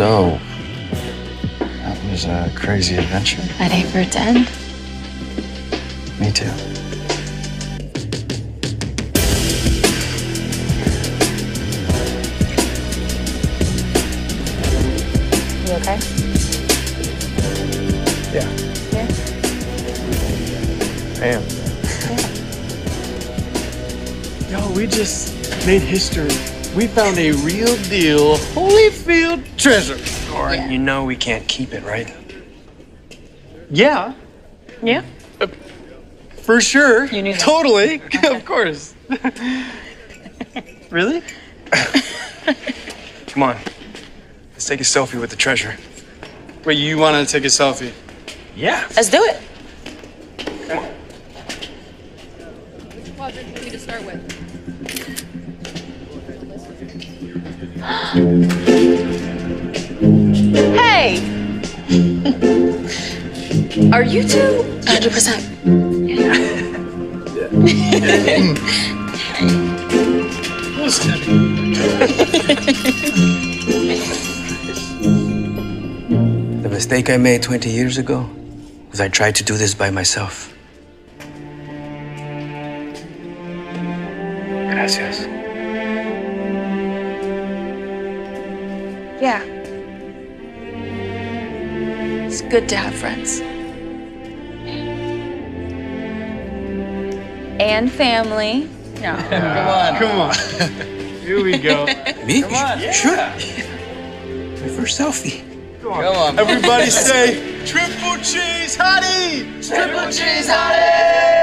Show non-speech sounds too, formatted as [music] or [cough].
So, that was a crazy adventure. I'd hate for it to end. Me too. You okay? Yeah. Yeah. I am. Yeah. Yo, we just made history. We found a real deal Holyfield treasure. Or you know we can't keep it, right? Yeah, Yeah. Uh, for sure. You knew that. Totally. [laughs] of course. [laughs] really? Come on. Let's take a selfie with the treasure. Wait, you want to take a selfie? Yeah. Let's do it. quadrant three to start with. Hey! [laughs] Are you two? 100%. [laughs] The mistake I made 20 years ago was I tried to do this by myself. Gracias. Yeah. It's good to have friends. And family. No. [laughs] Come on. Come on. [laughs] Here we go. [laughs] Me? Come on. Sure. My first selfie. Come on. Everybody say triple cheese hottie. Triple cheese hottie.